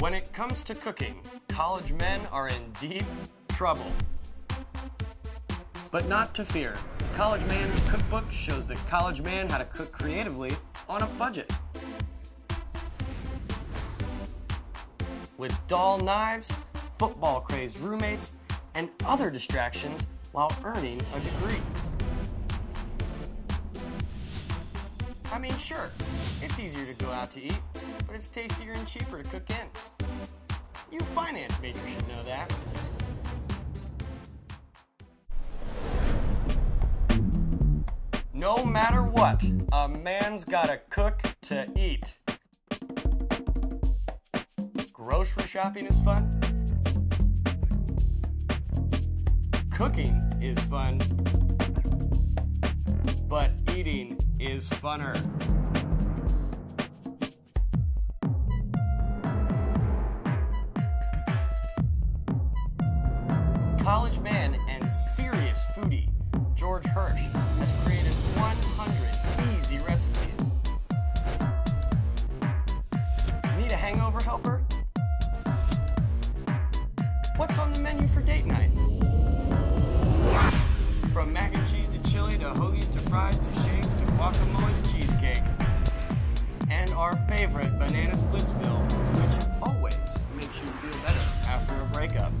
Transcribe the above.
When it comes to cooking, college men are in deep trouble. But not to fear. College Man's cookbook shows the college man how to cook creatively on a budget. With dull knives, football crazed roommates, and other distractions while earning a degree. I mean, sure, it's easier to go out to eat, but it's tastier and cheaper to cook in. You finance majors should know that. No matter what, a man's gotta cook to eat. Grocery shopping is fun. Cooking is fun. But eating is funner. College man and serious foodie, George Hirsch, has created 100 easy recipes. Need a hangover helper? What's on the menu for date night? From mac and cheese to chili to hoagies to fries to shakes guacamole cheesecake, and our favorite banana splitsville, which always makes you feel better after a breakup.